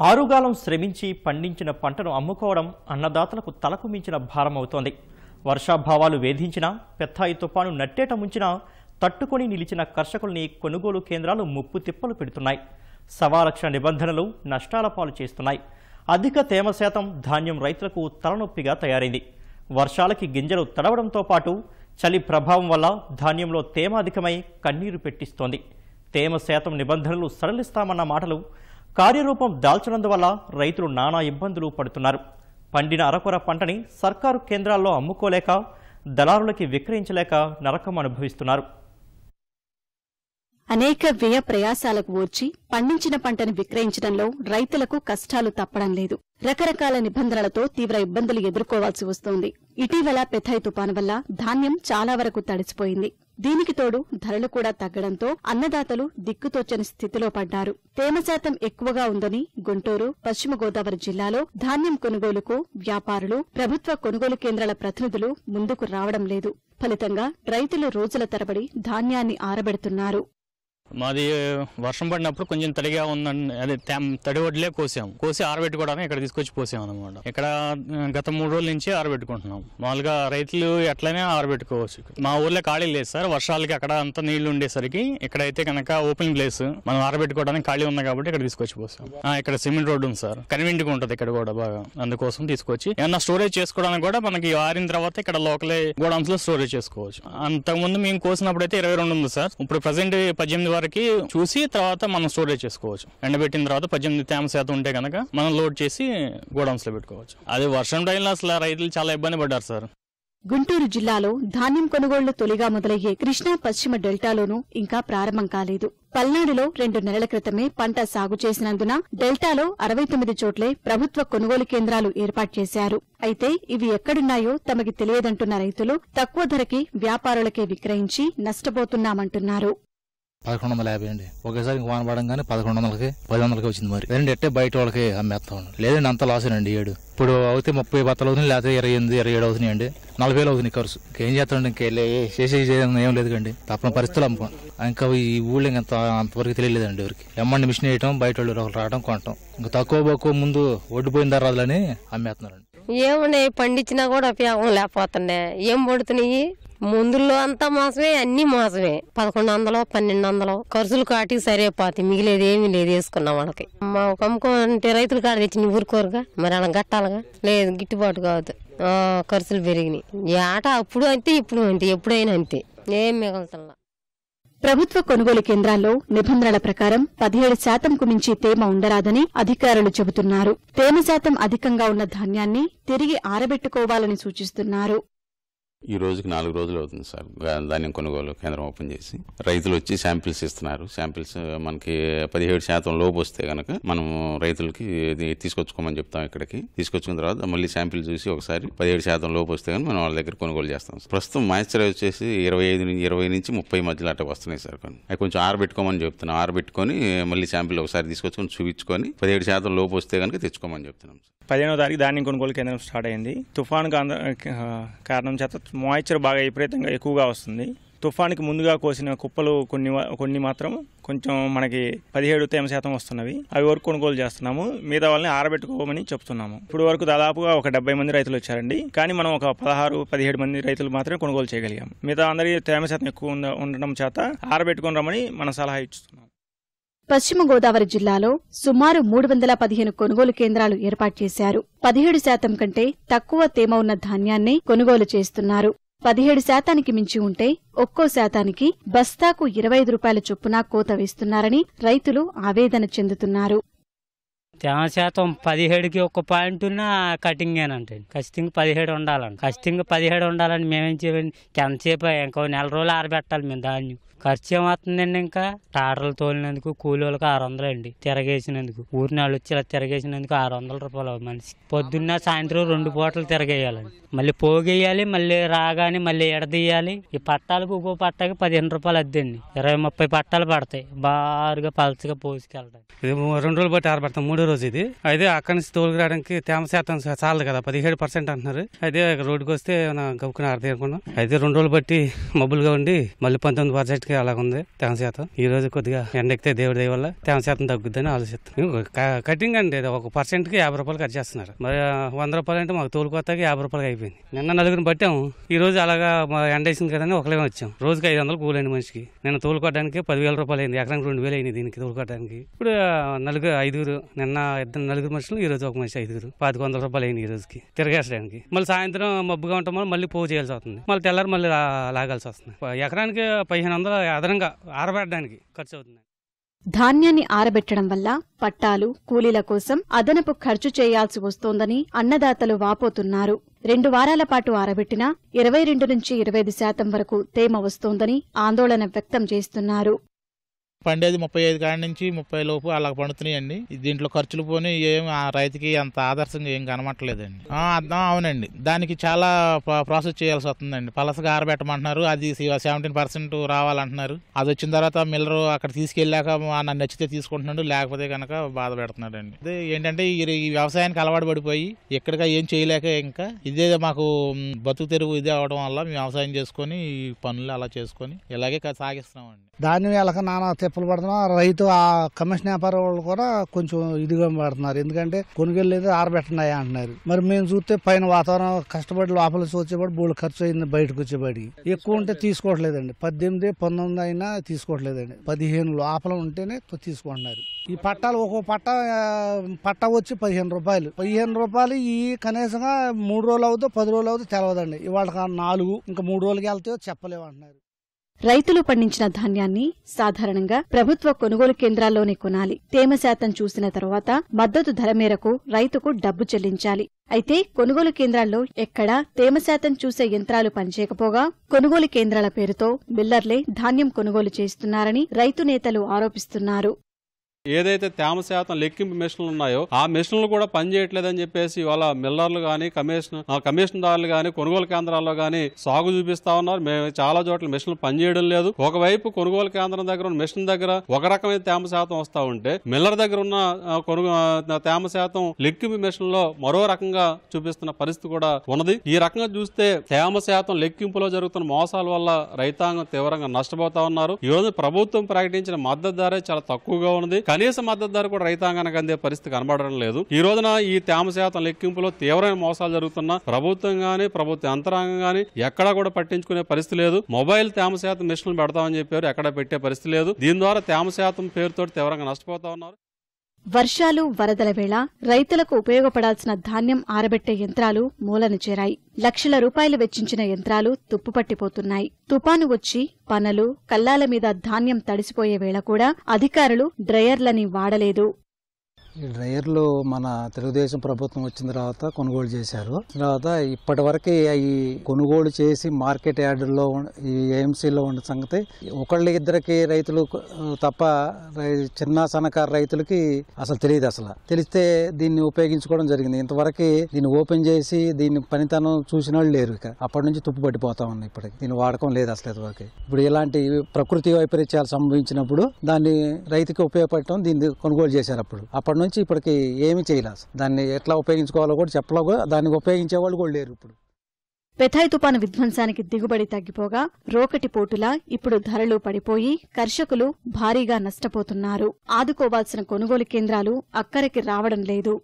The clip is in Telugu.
ఆరుగాలం శ్రమించి పండించిన పంటను అమ్ముకోవడం అన్నదాతలకు తలకు మించిన భారమవుతోంది. వర్షాభావాలు వేధించినా పెత్తాయి తుపాను నట్టేట ముంచినా తట్టుకొని నిలిచిన కర్షకుల్ని కొనుగోలు కేంద్రాలు ముప్పు తిప్పలు పెడుతున్నాయి. సవాలక్ష నిబంధనలు నష్టాల పాలు చేస్తున్నాయి. అధిక తేమ శాతం ధాన్యం రైతులకు తలనొప్పిగా తయారైంది. వర్షాలకి గింజలు తడవడంతో పాటు చలి ప్రభావం వల్ల ధాన్యంలో తేమ అధికమై కన్నీరు పెట్టిస్తోంది. తేమ శాతం నిబంధనలు సడలిస్తామన్న మాటలు కార్యరూపం దాల్చనందువల్ల రైతులు నానా ఇబ్బందులు పడుతున్నారు. పండిన అరకొర పంటని సర్కారు కేంద్రాల్లో అమ్ముకోలేక దళారులకి విక్రయించలేక నరకం అనుభవిస్తున్నారు. అనేక వ్యయ ప్రయాసాలకు ఓర్చి పండించిన పంటను విక్రయించడంలో రైతులకు కష్టాలు తప్పడం లేదు. రకరకాల నిబంధనలతో తీవ్ర ఇబ్బందులు ఎదుర్కోవాల్సి వస్తోంది. ఇటీవల పెథాయ్ తుపాను వల్ల ధాన్యం చాలా వరకు తడిసిపోయింది. దీనికి తోడు ధరలు కూడా తగ్గడంతో అన్నదాతలు దిక్కుతోచని స్థితిలో పడ్డారు. తేమ శాతం ఎక్కువగా ఉందని గుంటూరు పశ్చిమ గోదావరి జిల్లాలో ధాన్యం కొనుగోలుకు వ్యాపారులు ప్రభుత్వ కొనుగోలు కేంద్రాల ప్రతినిధులు ముందుకు రావడం లేదు. ఫలితంగా రైతులు రోజుల తరబడి ధాన్యాన్ని ఆరబెడుతున్నారు. మాది వర్షం పడినప్పుడు కొంచెం తడిగా ఉందండి అదే తడి వడ్లే కోసాం. కోసి ఆరబెట్టుకోవడానికి ఇక్కడ తీసుకొచ్చి పోసాం అనమాట ఇక్కడ గత మూడు రోజుల నుంచి ఆరబెట్టుకుంటున్నాం. మామూలుగా రైతులు ఎట్లనే ఆరబెట్టుకోవచ్చు. మా ఊర్లో ఖాళీ లేదు సార్. వర్షాలకి అక్కడ అంతా నీళ్ళు ఉండేసరికి ఇక్కడైతే కనుక ఓపెన్ ప్లేస్. మనం ఆరబెట్టుకోవడానికి ఖాళీ ఉంది కాబట్టి ఇక్కడ తీసుకొచ్చి పోసాం. ఇక్కడ సిమెంట్ రోడ్డు ఉంది సార్. కన్వీనియంట్గా ఉంటుంది ఇక్కడ కూడా బాగా. అందుకోసం తీసుకొచ్చి ఏమన్నా స్టోరేజ్ చేసుకోవడానికి కూడా మనకి ఆరిన తర్వాత ఇక్కడ లోకలే గోడౌన్స్లో స్టోరేజ్ చేసుకోవచ్చు. అంతకుముందు మేము కోసినప్పుడు అయితే ఇరవై రెండు ఉంది సార్. ఇప్పుడు ప్రజెంట్ పద్దెనిమిది వరకు చూసి తర్వాత మనం స్టోరేజ్ చేసుకోవచ్చు. ఎండబెట్టిన తర్వాత పద్దెనిమిది తేమ శాతం ఉంటే కనుక మనం లోడ్ చేసి గోడౌన్స్లో పెట్టుకోవచ్చు. అది వర్షం టైంలో అసలు రైతులు చాలా ఇబ్బంది పడ్డారు సార్. గుంటూరు జిల్లాలో ధాన్యం కొనుగోళ్ళు తొలిగా మొదలయ్యే కృష్ణా పశ్చిమ డెల్టాలోనూ ఇంకా ప్రారంభం కాలేదు. పల్నాడులో రెండు నెలల క్రితమే పంట సాగు చేసినందున డెల్టాలో అరవై తొమ్మిది చోట్లే ప్రభుత్వ కొనుగోలు కేంద్రాలు ఏర్పాటు చేశారు. అయితే ఇవి ఎక్కడున్నాయో తమకి తెలియదంటున్న రైతులు తక్కువ ధరకి వ్యాపారులకే విక్రయించి నష్టపోతున్నామంటున్నారు. పదకొండు వందల యాభై అండి. ఒకేసారి ఇంక వాన పడంగానే పదకొండు వందలకి పది వందలకి వచ్చింది మరి. రెండు ఎట్టే బయట వాళ్ళకి అమ్మేస్తా ఉన్నాం లేదండి అంత లాసేనండి ఏడు. ఇప్పుడు అవుతే ముప్పై బత్తలు అవుతుంది లేకపోతే ఇరవై ఎనిమిది ఇరవై ఏడు అవుతున్నాయండి నలభై వేలు అవుతుంది ఖర్చు ఇంకేం చేస్తాండి ఇంకెళ్ళి చేసేది చేయడం ఏం లేదు కండి తప్పని పరిస్థితులు అమ్ముకోండి ఇంకా ఈ ఊళ్ళో ఇంకా అంతవరకు తెలియలేదండి ఎవరికి. ఎమ్మండి మిషన్ వేయటం బయట వాళ్ళు ఒకరు రావడం కొనటం. ఇంకా తక్కువ బక్కువ ముందు ఒడ్డిపోయిన తర్వాత అమ్మేస్తున్నారండి ఏమున్నాయి పండించినా కూడా ఉపయోగం లేకపోతున్నాయి. ఏం పడుతున్నాయి ముందుల్లో అంతా మోసమే అన్ని మోసమే. పదకొండు వందలు పన్నెండు వందలు ఖర్చులు కాటికి సరిపోతాయి. మిగిలేదు ఏమీ లేదు వేసుకున్నాం వాళ్ళకి. మా కమ్ముకుంటే రైతులు కాడ తెచ్చి ఊరుకోరుగా. మరి అలా గట్టాలిగా. లేదు గిట్టుబాటు కావద్దు. ఖర్చులు పెరిగినాయి. ఆట అప్పుడు అంతే ఇప్పుడు అంతే ఎప్పుడైనా అంతే. ఏం మిగులుతున్నా ప్రభుత్వ కొనుగోలు కేంద్రాల్లో నిబంధనల ప్రకారం పదిహేడు శాతంకు మించి తేమ ఉండరాదని అధికారులు చెబుతున్నారు. తేమ శాతం అధికంగా ఉన్న ధాన్యాన్ని తిరిగి ఆరబెట్టుకోవాలని సూచిస్తున్నారు. ఈ రోజుకి నాలుగు రోజులు అవుతుంది సార్. ధాన్యం కొనుగోలు కేంద్రం ఓపెన్ చేసి. రైతులు వచ్చి శాంపిల్స్ ఇస్తున్నారు. శాంపిల్స్ మనకి పదిహేడు శాతం లోపు వస్తే కనుక మనం రైతులకి తీసుకొచ్చుకోమని చెప్తాం ఇక్కడికి. తీసుకొచ్చుకున్న తర్వాత మళ్ళీ శాంపిల్ చూసి ఒకసారి పదిహేడు శాతం లోపు వస్తే కనుక మనం వాళ్ళ దగ్గర కొనుగోలు చేస్తాం ప్రస్తుతం మాయిశ్చరైజ్ వచ్చేసి ఇరవై ఐదు నుంచి ఇరవై నుంచి ముప్పై మధ్యలో అట్ట వస్తున్నాయి సార్ కొన్ని. అవి కొంచెం ఆరబెట్టుకోమని చెప్తున్నాం. ఆరబెట్టుకొని మళ్ళీ శాంపిల్ ఒకసారి తీసుకొచ్చుకొని చూపించుకొని పదిహేడు శాతం లోపు వస్తే కనుక తెచ్చుకోమని చెప్తున్నాం పదిహేనో తారీఖు ధాన్యం కొనుగోలు కేంద్రం స్టార్ట్ అయింది. తుఫాను కారణం చేత మాయిశ్చర్ బాగా విపరీతంగా ఎక్కువగా వస్తుంది. తుఫానికి ముందుగా కోసిన కుప్పలు కొన్ని కొన్ని మాత్రం కొంచెం మనకి పదిహేడు తేమ శాతం వస్తున్నవి. అవి వరకు కొనుగోలు చేస్తున్నాము. మిగతా వాళ్ళని ఆరబెట్టుకోమని చెప్తున్నాము. ఇప్పుడు వరకు దాదాపుగా ఒక డెబ్బై మంది రైతులు వచ్చారండి. కానీ మనం ఒక పదహారు పదిహేడు మంది రైతులు మాత్రమే కొనుగోలు చేయగలిగాం మిగతా అందరి తేమ శాతం ఎక్కువ ఉండడం చేత ఆరబెట్టుకుని రమ్మని మన సలహా ఇస్తున్నాం పశ్చిమ గోదావరి జిల్లాలో సుమారు మూడు వందల పదిహేను కొనుగోలు కేంద్రాలు ఏర్పాటు చేశారు. పదిహేడు శాతం కంటే తక్కువ తేమ ఉన్న ధాన్యాన్ని కొనుగోలు చేస్తున్నారు. పదిహేడు శాతానికి మించి ఉంటే ఒక్కో శాతానికి బస్తాకు ఇరవై ఐదు రూపాయల చొప్పున కోత వేస్తున్నారని రైతులు ఆవేదన చెందుతున్నారు. తేమ శాతం పదిహేడుకి ఒక పాయింట్ ఉన్న కటింగేనంటే ఖచ్చితంగా పదిహేడు ఉండాలండి ఖచ్చితంగా పదిహేడు ఉండాలని మేమేం చేయండి ఎంతసేపు ఇంకో నెల రోజులు ఆరబెట్టాలి మేము ధాన్యం. ఖర్చు ఏమవుతుందండి ఇంకా? టాటర్లు తోలినందుకు కూలి వాళ్ళకి ఆరు వందలు అండి తిరగేసినందుకు. ఊరి నాళ్ళు వచ్చి ఇలా తిరగేసినందుకు ఆరు వందల రూపాయలు మనిషి పొద్దున్న సాయంత్రం రెండు పూటలు తిరగేయాలండి. మళ్ళీ పోగేయాలి మళ్ళీ రాగానే మళ్ళీ ఎడదీయాలి ఈ పట్టాలకు ఒక్కో పట్టాకి పదిహేను రూపాయలు అద్దండి. ఇరవై ముప్పై పట్టాలు పడతాయి. బారుగా పలచగా పోసుకెళ్తాయి ఇది రెండు రోజులు బట్టి ఆరబడతాం మూడో రోజు ఇది. అయితే అక్కడి నుంచి తోలుకు రావడానికి తేమ శాతం చాలదు కదా. పదిహేడు పర్సెంట్ అంటున్నారు. అయితే రోడ్డుకి వస్తే గబుకుని ఆరది అనుకున్నాం అయితే రెండు రోజులు బట్టి మబ్బులుగా ఉండి మళ్ళీ పంతొమ్మిది పర్సెంట్కి వరకు అలాగుంది. తేమ శాతం ఈ రోజు కొద్దిగా ఎండెక్కితే దేవుడి దయ వల్ల తేమ శాతం తగ్గుద్దని ఆలోచిస్తాం కటింగ్ అండి ఒక పర్సెంట్కి యాభై రూపాయలు కట్ చేస్తున్నారు. మరి వంద రూపాయలు అంటే మాకు తోలుకొత్తకి యాభై రూపాయలు అయిపోయింది. నిన్న నలుగురిని పట్టాము ఈ రోజు అలాగా మా ఎండ వేసింది కదని ఒకలేమే వచ్చాం. రోజుకి ఐదు వందలు కూలైంది మనిషికి. నేను తోలుకోవడానికి పదివేల రూపాయలు అయింది. ఎకరానికి రెండు వేలు అయింది దీనికి తోలుకోవడానికి. ఇప్పుడు నలుగురు ఐదుగురు నిన్న ఇద్దరు నలుగురు మనుషులు ఈ రోజు ఒక మనిషి ఐదుగురు. పది వందల రూపాయలు అయింది ఈ రోజుకి. తిరగేసడానికి. మళ్ళీ సాయంత్రం మబ్బుగా ఉంటాం మళ్ళీ పోవు చేయాల్సి వస్తుంది. మళ్ళీ తెల్లారి మళ్ళీ లాగాల్సి వస్తుంది. ఎకరానికి పదిహేను వందలు అదనంగా ఆరబెట్టడానికి ఖర్చు అవుతుంది ధాన్యాన్ని ఆరబెట్టడం వల్ల పట్టాలు కూలీల కోసం అదనపు ఖర్చు చేయాల్సి వస్తోందని అన్నదాతలు వాపోతున్నారు. రెండు వారాల పాటు ఆరబెట్టినా ఇరవై రెండు నుంచి ఇరవై ఐదు శాతం వరకు తేమ వస్తోందని ఆందోళన వ్యక్తం చేస్తున్నారు. పండేది ముప్పై ఐదు కాడి నుంచి ముప్పై లోపు అలా పండుతున్నాయండి. దీంట్లో ఖర్చులు పోనీ ఏం ఆ రైతుకి అంత ఆదర్శంగా ఏం కనమట్లేదండి అర్థం అవునండి. దానికి చాలా ప్రాసెస్ చేయాల్సి వస్తుందండి. పలసగా ఆరబెట్టమంటున్నారు అది సెవెంటీన్ పర్సెంట్ రావాలంటున్నారు. అది వచ్చిన తర్వాత మిల్లరు అక్కడ తీసుకెళ్ళాక నన్ను నచ్చితే తీసుకుంటున్నాడు. లేకపోతే కనుక బాధ పెడుతున్నాడండి. అదే ఏంటంటే ఈ ఈ వ్యవసాయానికి అలవాటు పడిపోయి ఎక్కడికా ఏం చేయలేక ఇంకా ఇదే మాకు బతుకు తెరువు ఇదే అవడం వల్ల మేము వ్యవసాయం చేసుకొని ఈ పనులు అలా చేసుకొని ఇలాగే కా- సాగిస్తున్నామండి. ధాన్యం ఎలా నానా తిప్పలు పడుతున్నాం రైతు ఆ కమిషన్ వ్యాపార వాళ్ళు కూడా కొంచెం ఇదిగా పడుతున్నారు. ఎందుకంటే కొనుగోలు ఆరబెట్టండి అంటున్నారు. మరి మేము చూస్తే పైన వాతావరణం కష్టపడి లోపల వచ్చేవాడు బోళ్ళు ఖర్చు అయింది బయటకు వచ్చేవాడికి. ఎక్కువ ఉంటే తీసుకోవట్లేదండి. పద్దెనిమిది పంతొమ్మిది అయినా తీసుకోవట్లేదండి. పదిహేను లోపల ఉంటేనే తీసుకుంటున్నారు. ఈ పట్టాలు ఒక్కో పట్ట పట్ట వచ్చి పదిహేను రూపాయలు. పదిహేను రూపాయలు ఈ కనీసంగా మూడు రోజులు అవుతుందో పది రోజులు అవుతుందో తెలవదండి. ఇవాళ నాలుగు ఇంకా మూడు రోజులకి వెళ్తాయో చెప్పలేము అంటున్నారు రైతులు పండించిన ధాన్యాన్ని సాధారణంగా ప్రభుత్వ కొనుగోలు కేంద్రాల్లోనే కొనాలి. తేమ శాతం చూసిన తర్వాత మద్దతు ధర మేరకు రైతుకు డబ్బు చెల్లించాలి. అయితే కొనుగోలు కేంద్రాల్లో ఎక్కడా తేమ శాతం చూసే యంత్రాలు పనిచేయకపోగా కొనుగోలు కేంద్రాల పేరుతో మిల్లర్లే ధాన్యం కొనుగోలు చేస్తున్నారని రైతు నేతలు ఆరోపిస్తున్నారు. ఏదైతే తేమ శాతం లెక్కింపు మిషన్లు ఉన్నాయో ఆ మిషన్లు కూడా పనిచేయట్లేదని చెప్పేసి ఇవాళ మిల్లర్లు కానీ కమిషన్ ఆ కమిషన్దారులు కానీ కొనుగోలు కేంద్రాల్లో కానీ సాగు చూపిస్తా ఉన్నారు. మేము చాలా చోట్ల మిషన్లు పనిచేయడం లేదు. ఒకవైపు కొనుగోలు కేంద్రం దగ్గర ఉన్న మిషన్ దగ్గర ఒక రకమైన తేమ శాతం వస్తూ ఉంటే మిల్లర్ దగ్గర ఉన్న కొనుగో తేమ శాతం లెక్కింపు మిషన్లో మరో రకంగా చూపిస్తున్న పరిస్థితి కూడా ఉన్నది. ఈ రకంగా చూస్తే తేమ శాతం లెక్కింపులో జరుగుతున్న మోసాల వల్ల రైతాంగం తీవ్రంగా నష్టపోతా ఉన్నారు. ఈ రోజు ప్రభుత్వం ప్రకటించిన మద్దతు ధర చాలా తక్కువగా ఉన్నది. కనీస మద్దతు ధర కూడా రైతాంగానికి అందే పరిస్థితి కనబడడం లేదు. ఈ రోజున ఈ తేమ శాతం లెక్కింపులో తీవ్రమైన మోసాలు జరుగుతున్నా ప్రభుత్వం గానీ ప్రభుత్వ యంత్రాంగం గానీ ఎక్కడా కూడా పట్టించుకునే పరిస్థితి లేదు. మొబైల్ తేమ శాతం మిషన్లు పెడతామని చెప్పారు ఎక్కడ పెట్టే పరిస్థితి లేదు. దీని ద్వారా తేమ శాతం పేరుతో తీవ్రంగా నష్టపోతా ఉన్నారు. వర్షాలు వరదల వేళ రైతులకు ఉపయోగపడాల్సిన ధాన్యం ఆరబెట్టే యంత్రాలు మూలన చేరాయి. లక్షల రూపాయలు వెచ్చించిన యంత్రాలు తుప్పుపట్టిపోతున్నాయి. తుపాను వచ్చి పనలు కల్లాల మీద ధాన్యం తడిసిపోయే వేళ కూడా అధికారులు డ్రయర్లని వాడలేదు. ఈ డ్రైయర్లు మన తెలుగుదేశం ప్రభుత్వం వచ్చిన తర్వాత కొనుగోలు చేశారు. తర్వాత ఇప్పటి వరకు కొనుగోలు చేసి మార్కెట్ యార్డుల్లో ఈ ఏఎంసీలో ఉన్న సంగతి ఒకళ్ళ ఇద్దరికి రైతులు తప్ప రై- చిన్న సన్నకారు రైతులకి అసలు తెలియదు అసలు. తెలిస్తే దీన్ని ఉపయోగించుకోవడం జరిగింది. ఇంతవరకు దీన్ని ఓపెన్ చేసి దీన్ని పనితనం చూసిన వాళ్ళు లేరు ఇక. అప్పటి నుంచి తుప్పు పట్టిపోతా ఉన్నాయి ఇప్పటికి. దీన్ని వాడకం లేదు అసలు ఇంతవరకు. ఇప్పుడు ఇలాంటి ప్రకృతి వైపరీత్యాలు సంభవించినప్పుడు దాన్ని రైతుకి ఉపయోగపడటం దీన్ని కొనుగోలు చేశారు అప్పుడు. అప్పటి నుంచి ఇప్పటికి ఏమీ చేయలేదు దాన్ని ఎట్లా ఉపయోగించుకోవాలో కూడా చెప్పలేవు దాన్ని ఉపయోగించే వాళ్ళు కూడా లేరు ఇప్పుడు. పెథాయ్ తుపాను విధ్వంసానికి దిగుబడి తగ్గిపోగా రోకటి పోటులా ఇప్పుడు ధరలు పడిపోయి కర్షకులు భారీగా నష్టపోతున్నారు. ఆదుకోవాల్సిన కొనుగోలు కేంద్రాలు అక్కరికి రావడం లేదు.